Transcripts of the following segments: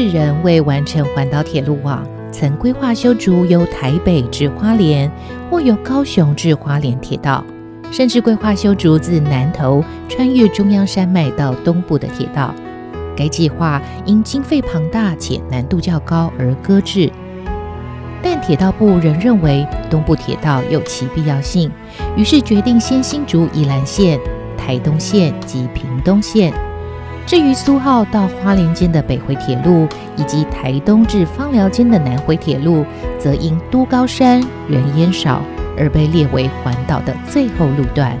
日人为完成环岛铁路网，曾规划修筑由台北至花莲或由高雄至花莲铁道，甚至规划修筑自南投穿越中央山脉到东部的铁道。该计划因经费庞大且难度较高而搁置。但铁道部仍认为东部铁道有其必要性，于是决定先新竹宜兰线、台东线及屏东线。至于苏澳到花莲间的北回铁路，以及台东至芳寮间的南回铁路，则因都高山人烟少而被列为环岛的最后路段。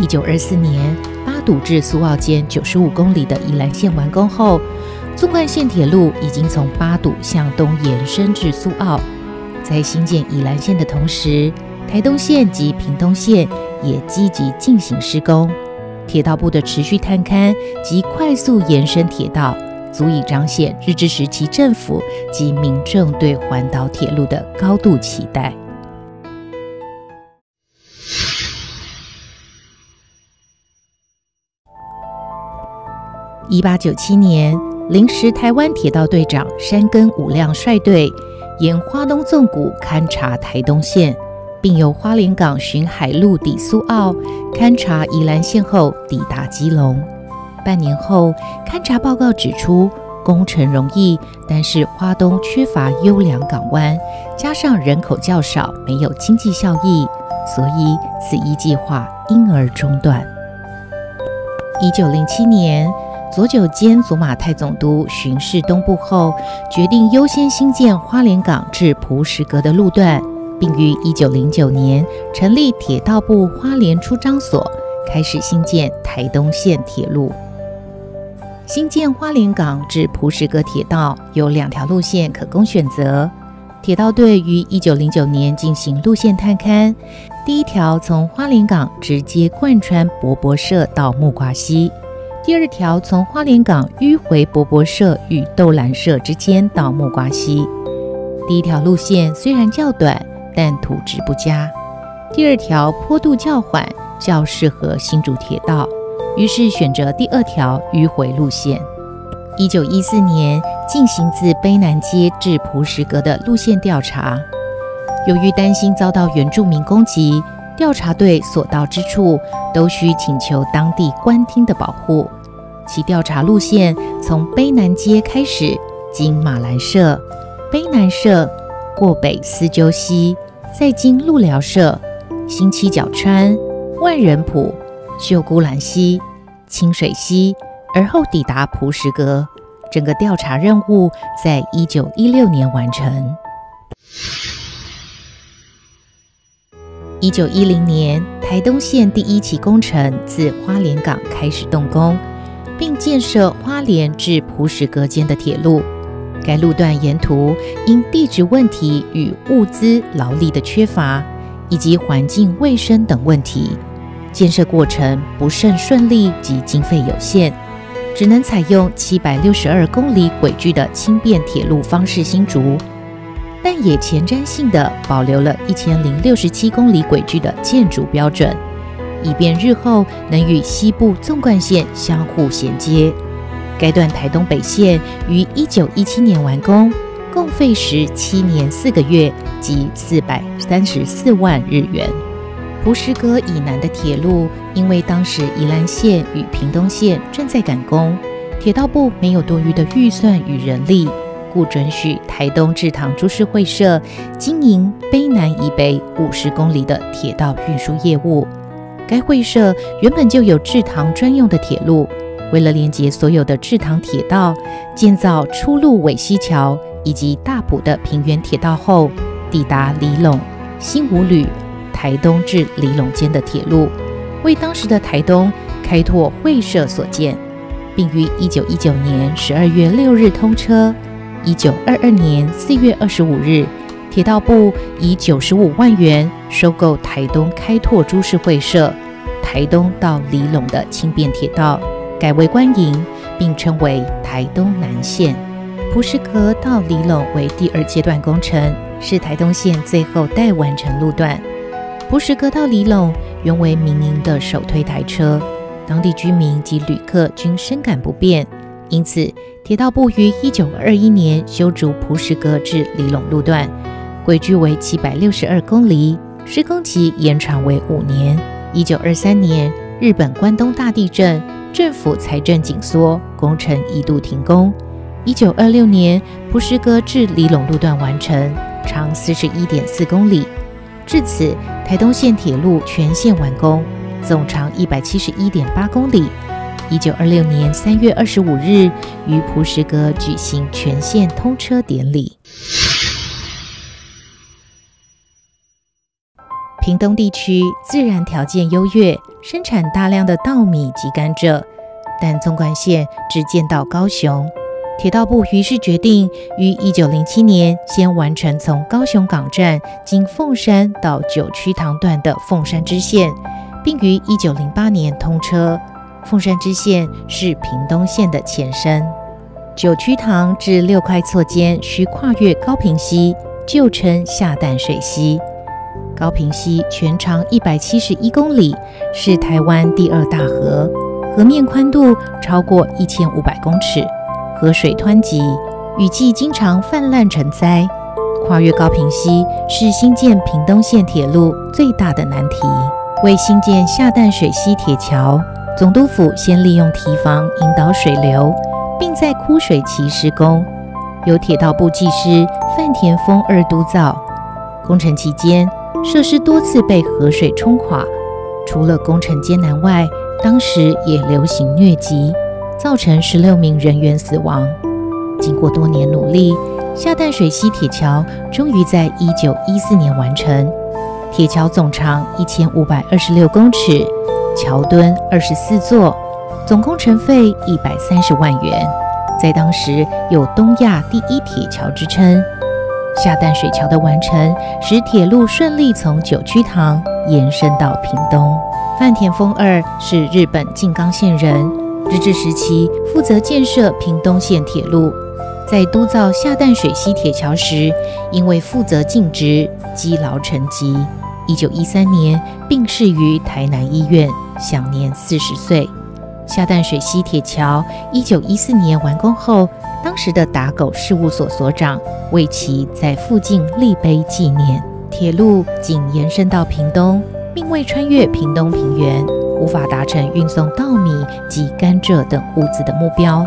一九二四年，八堵至苏澳间九十五公里的宜兰线完工后。纵贯线铁路已经从八堵向东延伸至苏澳，在新建宜兰线的同时，台东线及屏东线也积极进行施工。铁道部的持续探勘及快速延伸铁道，足以彰显日治时期政府及民众对环岛铁路的高度期待。一八九七年。临时台湾铁道队长山根武亮率队沿花东纵谷勘察台东线，并由花莲港巡海路抵苏澳，勘察宜兰线后抵达基隆。半年后，勘察报告指出，工程容易，但是花东缺乏优良港湾，加上人口较少，没有经济效益，所以此一计划因而中断。一九零七年。左九兼左马太总督巡视东部后，决定优先兴建花莲港至蒲石阁的路段，并于一九零九年成立铁道部花莲出张所，开始兴建台东线铁路。新建花莲港至蒲石阁铁道有两条路线可供选择。铁道队于一九零九年进行路线探勘，第一条从花莲港直接贯穿博博社到木瓜溪。第二条从花莲港迂回博博社与豆兰社之间到木瓜溪。第一条路线虽然较短，但土质不佳。第二条坡度较缓，较适合新竹铁道，于是选择第二条迂回路线。一九一四年进行自卑南街至蒲石阁的路线调查，由于担心遭到原住民攻击。调查队所到之处，都需请求当地官厅的保护。其调查路线从卑南街开始，经马兰社、卑南社，过北思鸠溪，再经鹿寮社、新七角川、万人埔、秀姑兰溪、清水溪，而后抵达蒲石阁。整个调查任务在一九一六年完成。一九一零年，台东线第一期工程自花莲港开始动工，并建设花莲至蒲石阁间的铁路。该路段沿途因地质问题与物资劳力的缺乏，以及环境卫生等问题，建设过程不甚顺利及经费有限，只能采用七百六十二公里轨距的轻便铁路方式新竹。但也前瞻性的保留了一千零六十七公里轨距的建筑标准，以便日后能与西部纵贯线相互衔接。该段台东北线于一九一七年完工，共费时七年四个月及四百三十四万日元。蒲石阁以南的铁路，因为当时宜兰线与屏东线正在赶工，铁道部没有多余的预算与人力。故准许台东制糖株式会社经营卑南以北五十公里的铁道运输业务。该会社原本就有制糖专用的铁路，为了连接所有的制糖铁道，建造出路尾溪桥以及大埔的平原铁道后，抵达里陇、新五旅、台东至里陇间的铁路，为当时的台东开拓会社所建，并于一九一九年十二月六日通车。一九二二年四月二十五日，铁道部以九十五万元收购台东开拓株式会社台东到里陇的轻便铁道，改为官营，并称为台东南线。蒲石阁到里陇为第二阶段工程，是台东线最后待完成路段。蒲石阁到里陇原为民营的首推台车，当地居民及旅客均深感不便。因此铁道部于一九二一年修筑蒲石阁至里陇路段，轨距为七百六十二公里，施工期延长为五年。一九二三年，日本关东大地震，政府财政紧缩，工程一度停工。一九二六年，蒲石阁至里陇路段完成，长四十一点四公里。至此，台东线铁路全线完工，总长一百七十一点八公里。一九二六年三月二十五日，于蒲石阁举行全线通车典礼。屏东地区自然条件优越，生产大量的稻米及甘蔗，但纵贯线只见到高雄。铁道部于是决定于一九零七年先完成从高雄港站经凤山到九曲塘段的凤山支线，并于一九零八年通车。凤山支线是屏东线的前身。九曲塘至六块厝间需跨越高平溪，旧称下淡水溪。高平溪全长一百七十一公里，是台湾第二大河，河面宽度超过一千五百公尺。河水湍急，雨季经常泛滥成灾。跨越高平溪是新建屏东线铁路最大的难题。为新建下淡水溪铁桥，总督府先利用堤防引导水流，并在枯水期施工，由铁道部技师范田丰二督造。工程期间，设施多次被河水冲垮。除了工程艰难外，当时也流行疟疾。造成十六名人员死亡。经过多年努力，下淡水溪铁桥终于在一九一四年完成。铁桥总长一千五百二十六公尺，桥墩二十四座，总工程费一百三十万元，在当时有东亚第一铁桥之称。下淡水桥的完成，使铁路顺利从九曲塘延伸到屏东。范田丰二是日本静冈县人。日治时期，负责建设屏东线铁路，在督造下淡水溪铁桥时，因为负责尽职，积劳成疾。一九一三年病逝于台南医院，享年四十岁。下淡水溪铁桥一九一四年完工后，当时的打狗事务所所长为其在附近立碑纪念。铁路仅延伸到屏东，并未穿越屏东平原。无法达成运送稻米及甘蔗等物资的目标。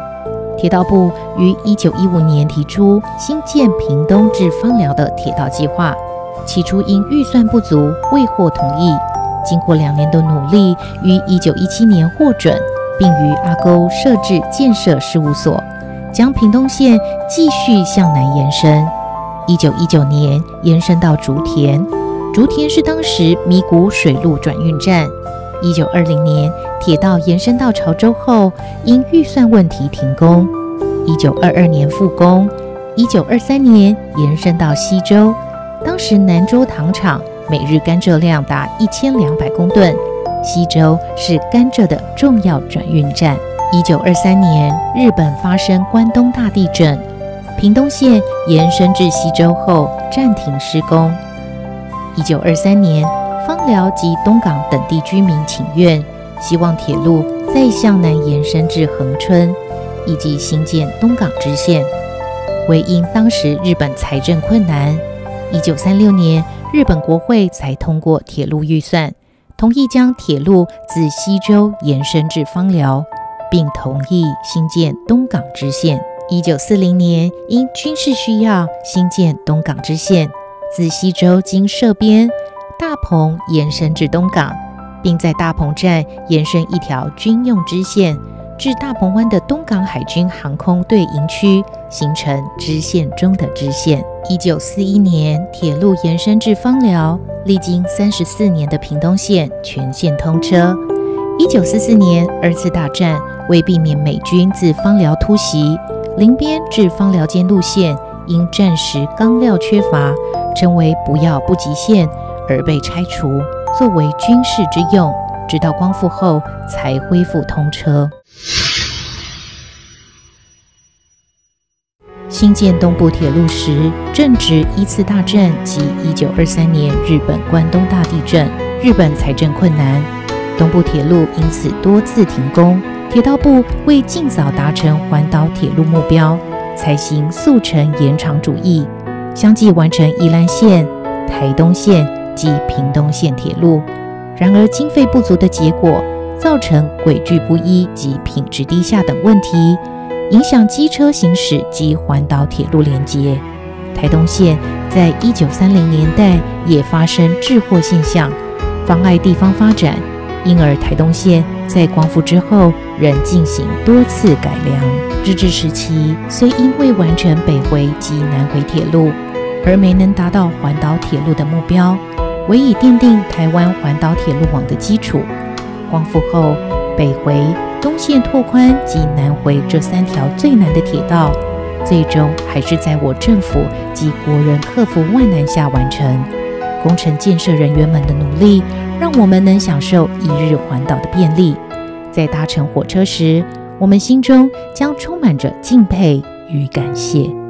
铁道部于一九一五年提出新建屏东至芳寮的铁道计划，起初因预算不足未获同意。经过两年的努力，于一九一七年获准，并于阿沟设置建设事务所，将屏东线继续向南延伸。一九一九年延伸到竹田，竹田是当时米谷水路转运站。一九二零年，铁道延伸到潮州后，因预算问题停工。一九二二年复工。一九二三年延伸到西周，当时南州糖厂每日甘蔗量达一千两百公吨，西周是甘蔗的重要转运站。一九二三年，日本发生关东大地震，屏东线延伸至西周后暂停施工。一九二三年。芳寮及东港等地居民请愿，希望铁路再向南延伸至恒春，以及新建东港支线。唯因当时日本财政困难，一九三六年日本国会才通过铁路预算，同意将铁路自西周延伸至芳寮，并同意新建东港支线。一九四零年因军事需要，新建东港支线，自西周经设边。大鹏延伸至东港，并在大鹏站延伸一条军用支线至大鹏湾的东港海军航空队营区，形成支线中的支线。一九四一年，铁路延伸至芳寮，历经三十四年的屏东线全线通车。一九四四年，二次大战为避免美军自芳寮突袭，临边至芳寮间路线因战时钢料缺乏，成为不要不及线。而被拆除，作为军事之用，直到光复后才恢复通车。新建东部铁路时，正值一次大战及一九二三年日本关东大地震，日本财政困难，东部铁路因此多次停工。铁道部为尽早达成环岛铁路目标，采行速成延长主义，相继完成宜兰线、台东线及屏东线铁路。然而，经费不足的结果，造成轨距不一及品质低下等问题，影响机车行驶及环岛铁路连接。台东线在一九三零年代也发生滞货现象，妨碍地方发展，因而台东线在光复之后仍进行多次改良。日治时期虽因未完成北回及南回铁路，而没能达到环岛铁路的目标。唯以奠定台湾环岛铁路网的基础。光复后，北回、东线拓宽及南回这三条最难的铁道，最终还是在我政府及国人克服万难下完成。工程建设人员们的努力，让我们能享受一日环岛的便利。在搭乘火车时，我们心中将充满着敬佩与感谢。